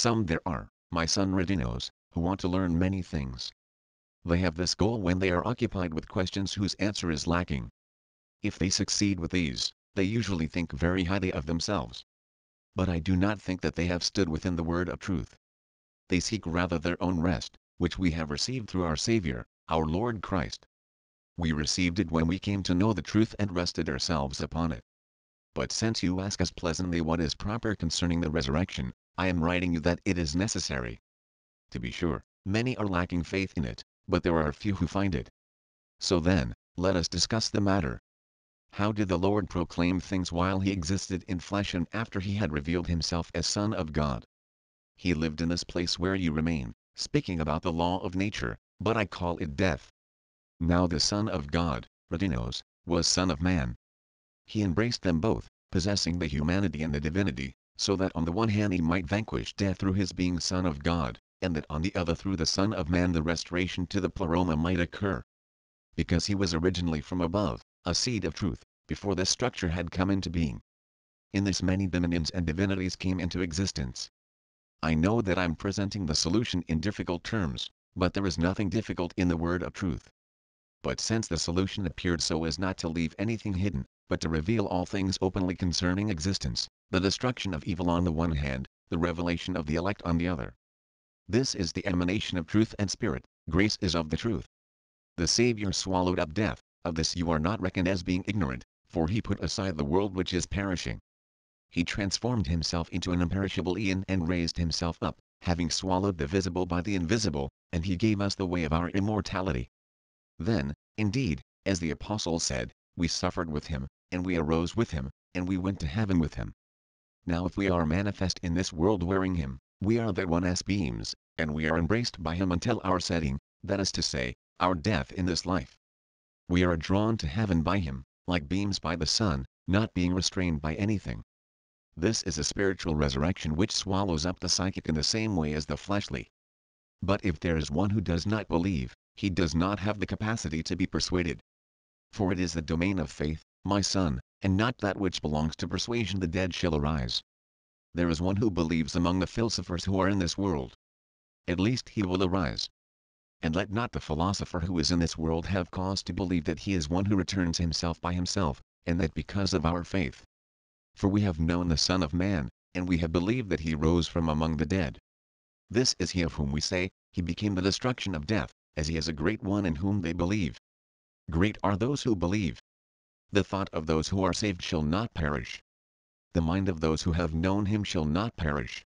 Some there are, my son Rodinos, who want to learn many things. They have this goal when they are occupied with questions whose answer is lacking. If they succeed with these, they usually think very highly of themselves. But I do not think that they have stood within the word of truth. They seek rather their own rest, which we have received through our Savior, our Lord Christ. We received it when we came to know the truth and rested ourselves upon it. But since you ask us pleasantly what is proper concerning the resurrection, I am writing you that it is necessary. To be sure, many are lacking faith in it, but there are few who find it. So then, let us discuss the matter. How did the Lord proclaim things while he existed in flesh and after he had revealed himself as Son of God? He lived in this place where you remain, speaking about the law of nature, but I call it death. Now the Son of God, Rodinos, was Son of Man. He embraced them both, possessing the humanity and the divinity, so that on the one hand he might vanquish death through his being Son of God, and that on the other through the Son of Man the restoration to the pleroma might occur. Because he was originally from above, a seed of truth, before this structure had come into being. In this many dominions and divinities came into existence. I know that I'm presenting the solution in difficult terms, but there is nothing difficult in the word of truth. But since the solution appeared so as not to leave anything hidden, but to reveal all things openly concerning existence, the destruction of evil on the one hand, the revelation of the elect on the other. This is the emanation of truth and spirit, grace is of the truth. The Savior swallowed up death, of this you are not reckoned as being ignorant, for he put aside the world which is perishing. He transformed himself into an imperishable eon and raised himself up, having swallowed the visible by the invisible, and he gave us the way of our immortality. Then, indeed, as the Apostle said, we suffered with him, and we arose with him, and we went to heaven with him. Now if we are manifest in this world wearing him, we are that one as beams, and we are embraced by him until our setting, that is to say, our death in this life. We are drawn to heaven by him, like beams by the sun, not being restrained by anything. This is a spiritual resurrection which swallows up the psychic in the same way as the fleshly. But if there is one who does not believe, he does not have the capacity to be persuaded. For it is the domain of faith, my son, and not that which belongs to persuasion the dead shall arise. There is one who believes among the philosophers who are in this world. At least he will arise. And let not the philosopher who is in this world have cause to believe that he is one who returns himself by himself, and that because of our faith. For we have known the Son of Man, and we have believed that he rose from among the dead. This is he of whom we say, he became the destruction of death, as he is a great one in whom they believe. Great are those who believe. The thought of those who are saved shall not perish. The mind of those who have known him shall not perish.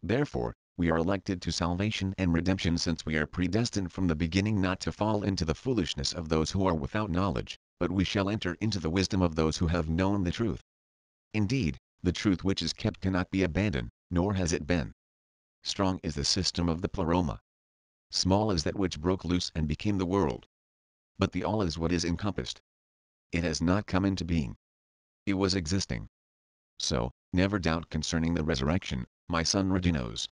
Therefore, we are elected to salvation and redemption since we are predestined from the beginning not to fall into the foolishness of those who are without knowledge, but we shall enter into the wisdom of those who have known the truth. Indeed, the truth which is kept cannot be abandoned, nor has it been. Strong is the system of the pleroma. Small is that which broke loose and became the world. But the all is what is encompassed, it has not come into being. It was existing. So, never doubt concerning the resurrection, my son Rheginos.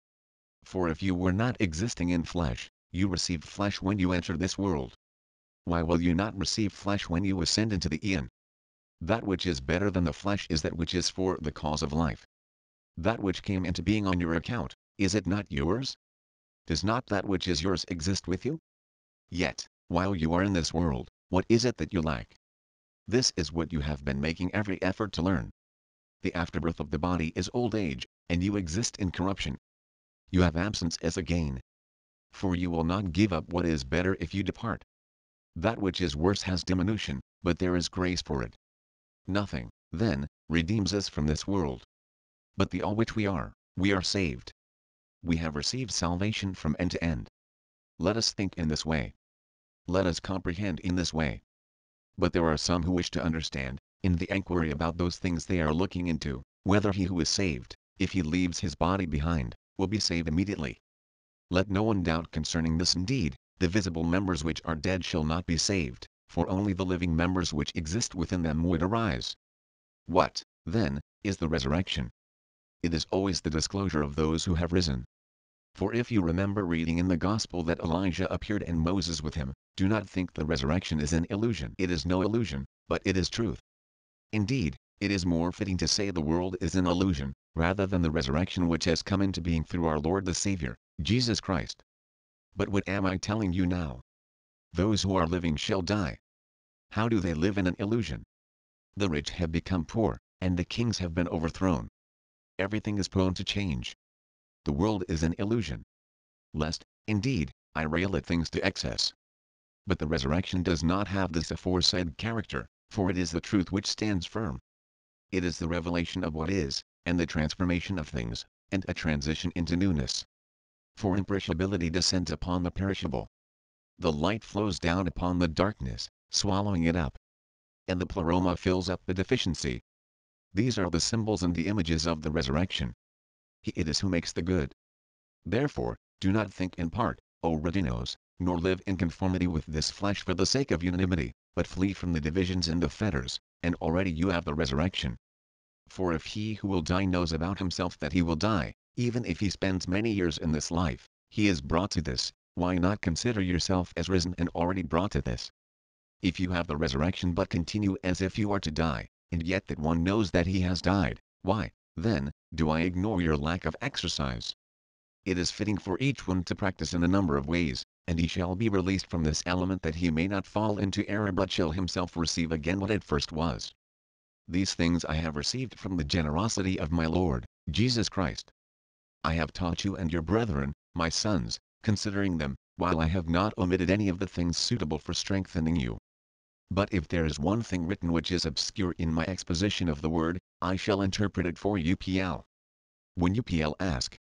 For if you were not existing in flesh, you received flesh when you entered this world. Why will you not receive flesh when you ascend into the aeon? That which is better than the flesh is that which is for the cause of life. That which came into being on your account, is it not yours? Does not that which is yours exist with you? Yet, while you are in this world, what is it that you lack? This is what you have been making every effort to learn. The afterbirth of the body is old age, and you exist in corruption. You have absence as a gain. For you will not give up what is better if you depart. That which is worse has diminution, but there is grace for it. Nothing, then, redeems us from this world. But the all which we are, we are saved. We have received salvation from end to end. Let us think in this way. Let us comprehend in this way. But there are some who wish to understand, in the enquiry about those things they are looking into, whether he who is saved, if he leaves his body behind, will be saved immediately. Let no one doubt concerning this indeed, the visible members which are dead shall not be saved, for only the living members which exist within them would arise. What, then, is the resurrection? It is always the disclosure of those who have risen. For if you remember reading in the Gospel that Elijah appeared and Moses with him, do not think the resurrection is an illusion. It is no illusion, but it is truth. Indeed, it is more fitting to say the world is an illusion, rather than the resurrection which has come into being through our Lord the Savior, Jesus Christ. But what am I telling you now? Those who are living shall die. How do they live in an illusion? The rich have become poor, and the kings have been overthrown. Everything is prone to change. The world is an illusion. Lest, indeed, I rail at things to excess. But the resurrection does not have this aforesaid character, for it is the truth which stands firm. It is the revelation of what is, and the transformation of things, and a transition into newness. For imperishability descends upon the perishable. The light flows down upon the darkness, swallowing it up. And the pleroma fills up the deficiency. These are the symbols and the images of the resurrection. He it is who makes the good. Therefore, do not think in part, O Rodinos, nor live in conformity with this flesh for the sake of unanimity, but flee from the divisions and the fetters, and already you have the resurrection. For if he who will die knows about himself that he will die, even if he spends many years in this life, he is brought to this, why not consider yourself as risen and already brought to this? If you have the resurrection but continue as if you are to die, and yet that one knows that he has died, why, then, do I ignore your lack of exercise? It is fitting for each one to practice in a number of ways, and he shall be released from this element that he may not fall into error but shall himself receive again what it first was. These things I have received from the generosity of my Lord, Jesus Christ. I have taught you and your brethren, my sons, considering them, while I have not omitted any of the things suitable for strengthening you. But if there is one thing written which is obscure in my exposition of the word, I shall interpret it for you pl. When you pl ask.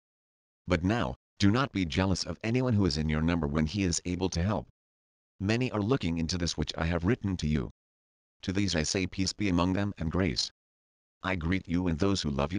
But now, do not be jealous of anyone who is in your number when he is able to help. Many are looking into this which I have written to you. To these I say peace be among them and grace. I greet you and those who love you